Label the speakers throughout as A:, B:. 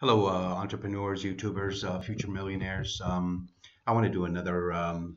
A: Hello, uh, entrepreneurs, YouTubers, uh, future millionaires. Um, I want to do another um,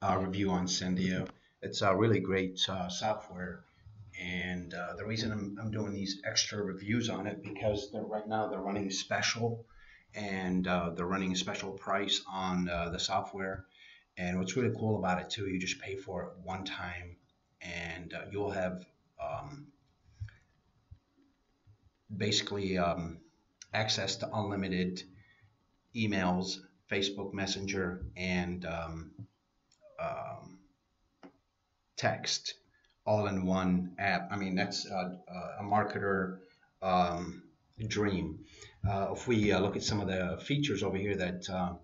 A: uh, review on Sendiio. It's a really great uh, software, and uh, the reason I'm, I'm, doing these extra reviews on it because right now they're running special, and uh, they're running a special price on the software. And what's really cool about it too, you just pay for it one time, and you'll have um, basically um, access to unlimited emails, Facebook Messenger, and um, um, text all in one app. I mean, that's a, a marketer um, dream. Uh, if we uh, look at some of the features over here that uh,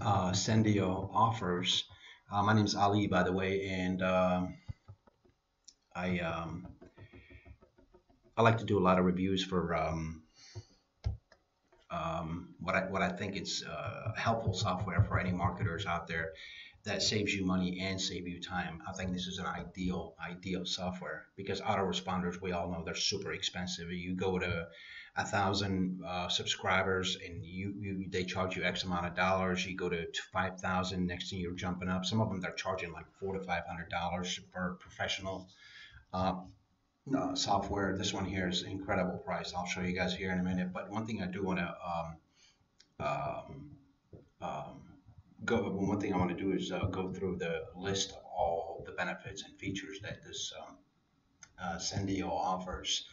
A: uh Sendiio offers, uh, my name is Ali, by the way, and um, I um, I like to do a lot of reviews for um, um, what I what I think it's uh, helpful software for any marketers out there that saves you money and save you time. I think this is an ideal ideal software because autoresponders we all know they're super expensive. You go to a thousand uh, subscribers and you, you they charge you X amount of dollars. You go to five thousand, next thing you're jumping up. Some of them they're charging like four to five hundred dollars for professional. Uh, uh, software. This one here is incredible price. I'll show you guys here in a minute. But one thing I do want to um, um, um, go. One thing I want to do is uh, go through the list of all the benefits and features that this um, uh, Sendiio offers.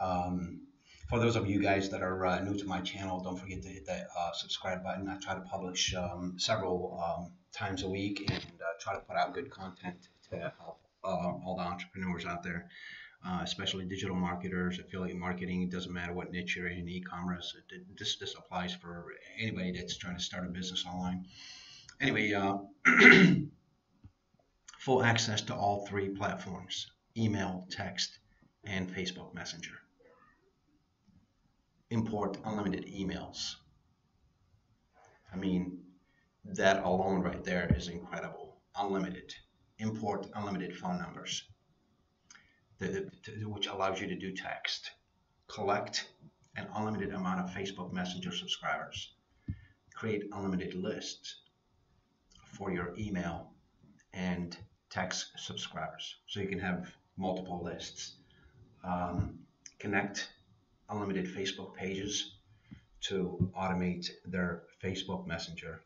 A: Um, for those of you guys that are uh, new to my channel, don't forget to hit that uh, subscribe button. I try to publish um, several times a week and uh, try to put out good content to help all the entrepreneurs out there uh, especially digital marketers, affiliate marketing. It doesn't matter what niche you're in, e-commerce. It, it, this this applies for anybody that's trying to start a business online. Anyway, uh, full access to all three platforms: email, text, and Facebook Messenger. Import unlimited emails. I mean, that alone right there is incredible. Unlimited. Import unlimited phone numbers the, which allows you to do text, collect an unlimited amount of Facebook Messenger subscribers, create unlimited lists for your email and text subscribers. So you can have multiple lists. Um, connect unlimited Facebook pages to automate their Facebook Messenger.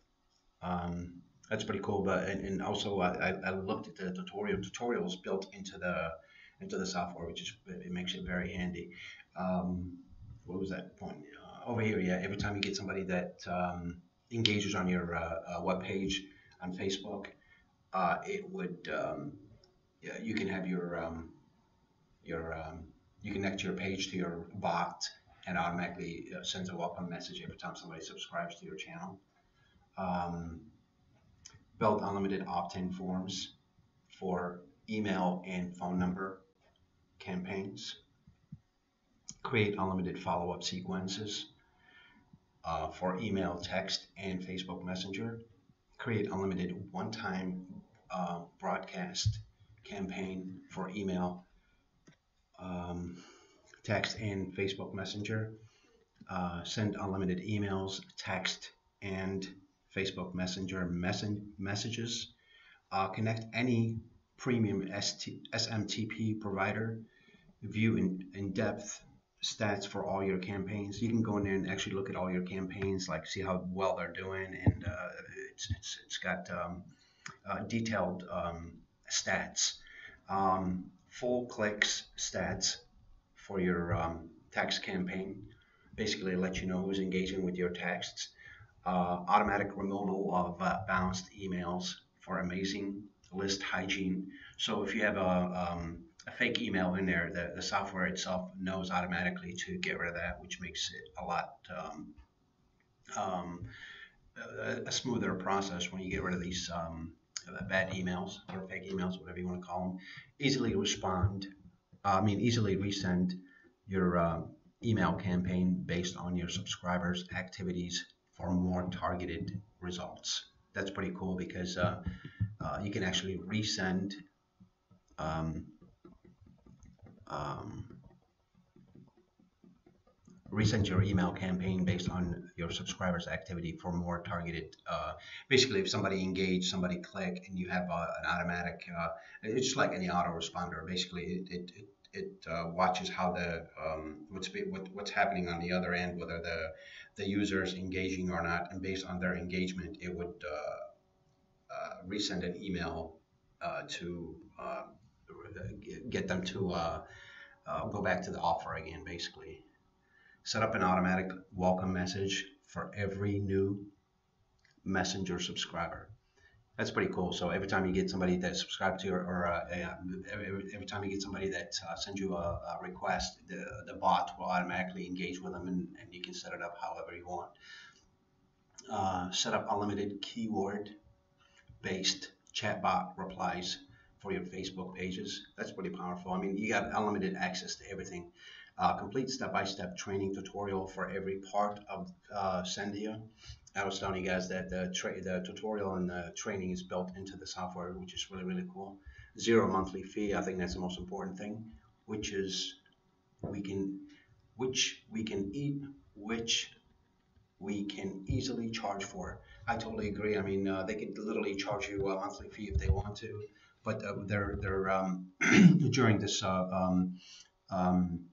A: Um, that's pretty cool. But and, and also I, I looked at the tutorial tutorials built into the into the software, which is it makes it very handy. Um, what was that point? Uh, over here, yeah. Every time you get somebody that um, engages on your uh, uh, web page on Facebook, uh, it would um, yeah, you can have your um, your um, you connect your page to your bot and automatically uh, sends a welcome message every time somebody subscribes to your channel. Um, build unlimited opt-in forms for email and phone number campaigns, create unlimited follow-up sequences uh, for email, text, and Facebook Messenger, create unlimited one-time uh, broadcast campaign for email, um, text, and Facebook Messenger, uh, send unlimited emails, text, and Facebook Messenger message messages, uh, connect any premium ST, SMTP provider, view in, in depth stats for all your campaigns. You can go in there and actually look at all your campaigns, like see how well they're doing, and uh, it's, it's, it's got um, uh, detailed um, stats, um, full clicks stats for your um, text campaign. Basically, let you know who's engaging with your texts. Uh, automatic removal of uh, bounced emails for amazing list hygiene. So if you have a, um, a fake email in there, the, the software itself knows automatically to get rid of that, which makes it a lot um, um, a, a, smoother process when you get rid of these um, bad emails or fake emails, whatever you want to call them. Easily respond, uh, I mean, easily resend your uh, email campaign based on your subscribers' activities for more targeted results. That's pretty cool because uh, uh, you can actually resend um, um, resend your email campaign based on your subscribers' activity for more targeted. Uh, basically, if somebody engaged, somebody click, and you have uh, an automatic, uh, it's just like any autoresponder. Basically, it it, it, it uh, watches how the um, what's what, what's happening on the other end, whether the the user is engaging or not, and based on their engagement, it would uh, resend an email to get them to go back to the offer again, basically. Set up an automatic welcome message for every new messenger subscriber. That's pretty cool. So every time you get somebody that subscribes to you or, uh, every, every, time you get somebody that uh, sends you a, a, request the, the bot will automatically engage with them and, and you can set it up however you want. Uh, set up unlimited keyword based chatbot replies for your facebook pages that's pretty powerful i mean you got unlimited access to everything uh, complete step-by-step training tutorial for every part of uh, Sendiio. I was telling you guys that the, the tutorial and the training is built into the software, which is really, really cool. Zero monthly fee. I think that's the most important thing, which is we can, which we can eat, which we can easily charge for. I totally agree. I mean, uh, they could literally charge you a monthly fee if they want to, but uh, they're they're um, during this uh, um, um,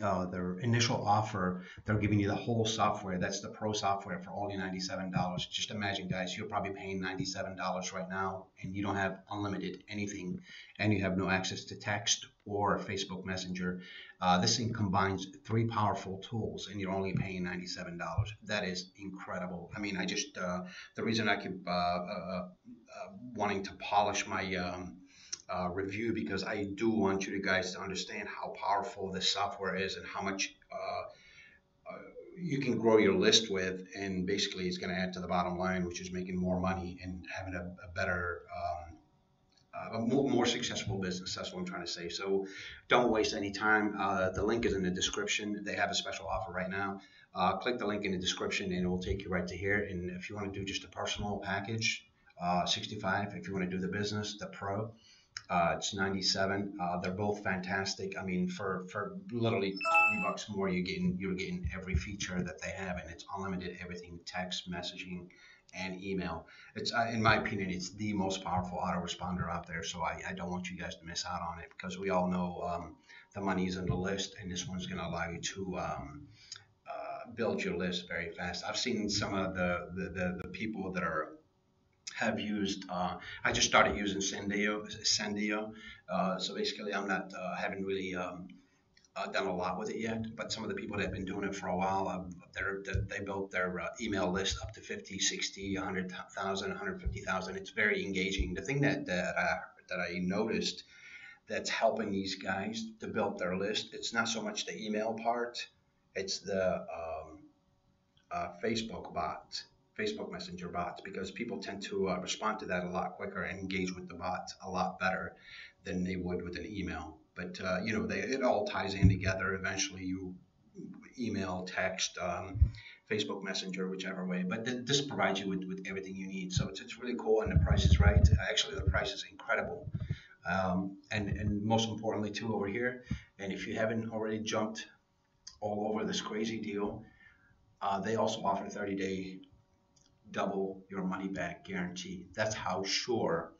A: uh, their initial offer, they're giving you the whole software. That's the pro software for only $97. Just imagine, guys, you're probably paying $97 right now and you don't have unlimited anything and you have no access to text or Facebook Messenger. Uh, this thing combines three powerful tools and you're only paying $97. That is incredible. I mean, I just, uh, the reason I keep uh, uh, uh, wanting to polish my, um, uh, review because I do want you guys to understand how powerful this software is and how much uh, uh, you can grow your list with. And basically, it's going to add to the bottom line, which is making more money and having a, a better. Um, uh, a more, more, successful business. That's what I'm trying to say. So don't waste any time. Uh, the link is in the description. They have a special offer right now. Uh, click the link in the description and it will take you right to here. And if you want to do just a personal package, uh, 65. If you want to do the business, the pro, uh, it's 97. Uh, they're both fantastic. I mean, for, for literally 20 bucks more, you're getting you're getting every feature that they have, and it's unlimited everything: text, messaging, and email. It's uh, in my opinion, it's the most powerful autoresponder out there. So I, I don't want you guys to miss out on it because we all know um, the money is in the list, and this one's going to allow you to. Um, uh, build your list very fast. I've seen some of the, the, the, the people that are have used. Uh, I just started using Sendiio. Sendiio. Uh, so basically, I'm not uh, haven't really um, uh, done a lot with it yet. But some of the people that have been doing it for a while, uh, they're, they built their uh, email list up to 50, 60, 100,000, 150,000. It's very engaging. The thing that that I, that I noticed that's helping these guys to build their list, it's not so much the email part, it's the um, Facebook bot Facebook Messenger bots because people tend to uh, respond to that a lot quicker and engage with the bots a lot better than they would with an email. But uh, you know, they, it all ties in together. Eventually, you email, text, um, Facebook Messenger, whichever way. But th- this provides you with, with everything you need. So it's, it's really cool, and the price is right. Actually, the price is incredible. Um, and and most importantly, too, over here. And if you haven't already jumped all over this crazy deal, uh, they also offer 30 day double your money back guarantee. That's how sure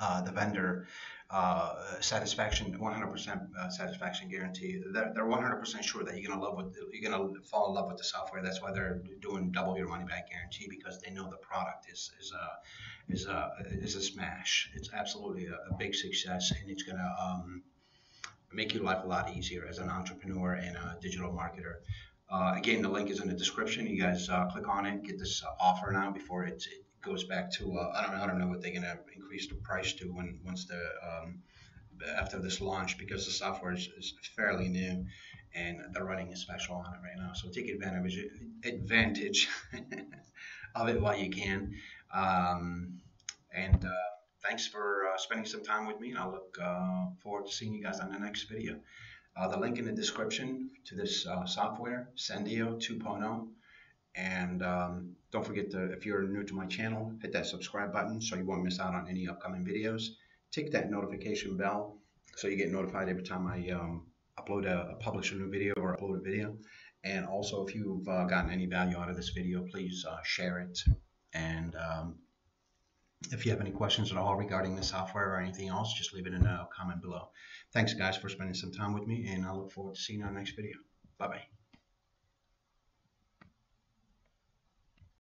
A: uh, the vendor uh, satisfaction, 100% uh, satisfaction guarantee. They're, they're 100% sure that you're gonna love with you're gonna fall in love with the software. That's why they're doing double your money back guarantee because they know the product is is a is a is a smash. It's absolutely a, a big success, and it's gonna um, make your life a lot easier as an entrepreneur and a digital marketer. Uh, again, the link is in the description. You guys uh, click on it, get this uh, offer now before it, it goes back to uh, I don't know I don't know what they're gonna increase the price to when once the um, after this launch because the software is, is, fairly new and they're running a special on it right now. So take advantage advantage of it while you can. Um, and uh, thanks for uh, spending some time with me. And I look forward to seeing you guys on the next video. Uh, the link in the description to this uh, software, Sendiio 2.0. And um, don't forget to, if you're new to my channel, hit that subscribe button so you won't miss out on any upcoming videos. Tick that notification bell so you get notified every time I um, upload a, publish a new video or upload a video. And also, if you've uh, gotten any value out of this video, please uh, share it. And um, if you have any questions at all regarding the software or anything else, just leave it in a comment below. Thanks, guys, for spending some time with me, and I look forward to seeing you on the next video. Bye-bye.